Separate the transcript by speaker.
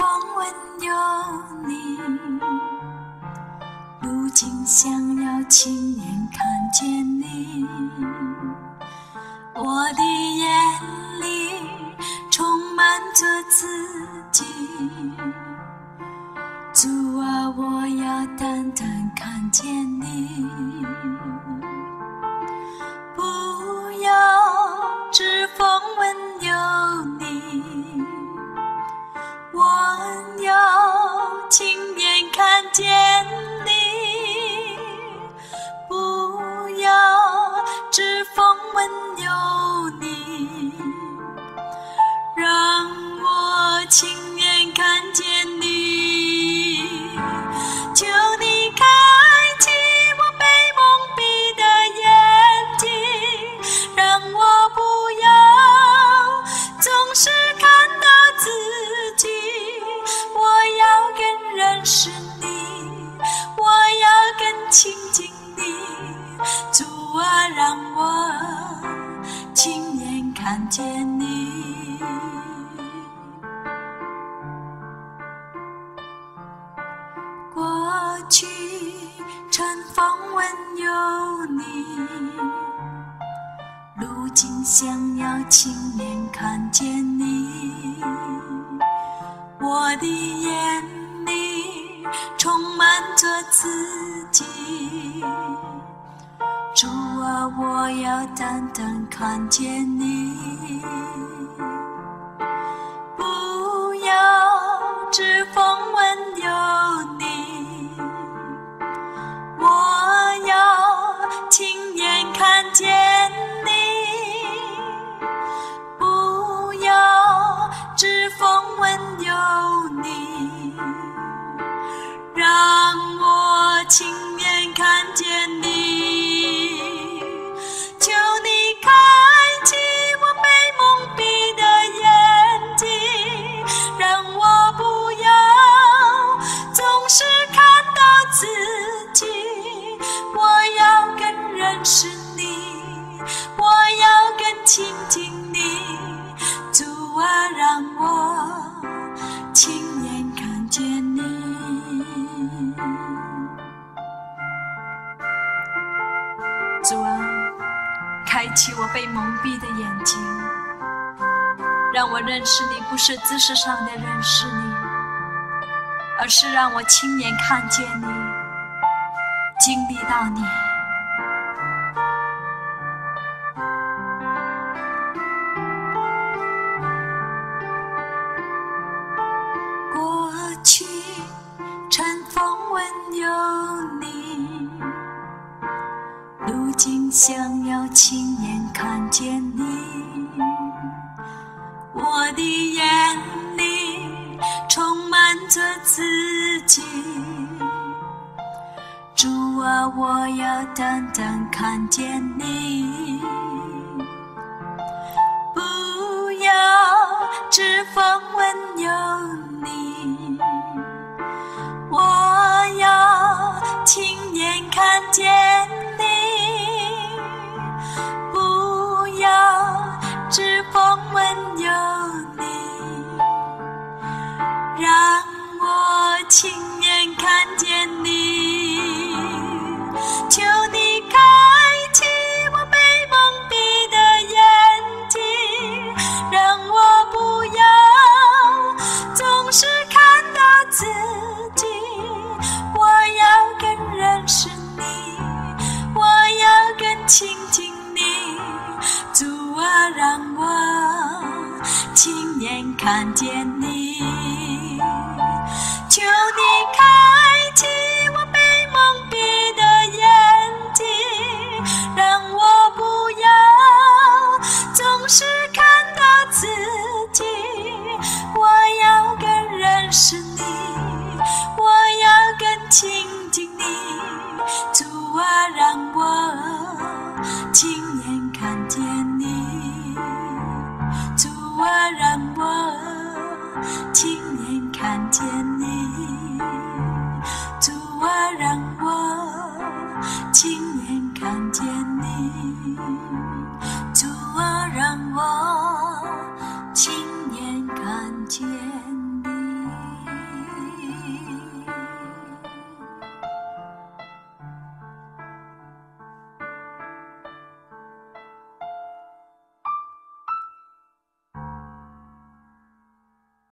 Speaker 1: 访问有你如今想要亲眼看见你。我的眼里充满着自己。主啊我要淡淡看见你。见你，不要只访问有你，让我亲眼看见你，求你开启我被蒙蔽的眼睛，让我不要总是看亲近你，主啊，让我亲眼看见你。过去春风温柔你，如今想要亲眼看见你，我的眼里充满着自我要单单看见你，主啊，开启我被蒙蔽的眼睛，让我认识你，不是知识上的认识你，而是让我亲眼看见你，经历到你。想要亲眼看见你，我的眼里充满着自己。主啊，我要单单看见你，不要只访问有你。我要亲眼看见是看到自己，我要更认识你，我要更亲近你，主啊，让我亲眼看见你，你。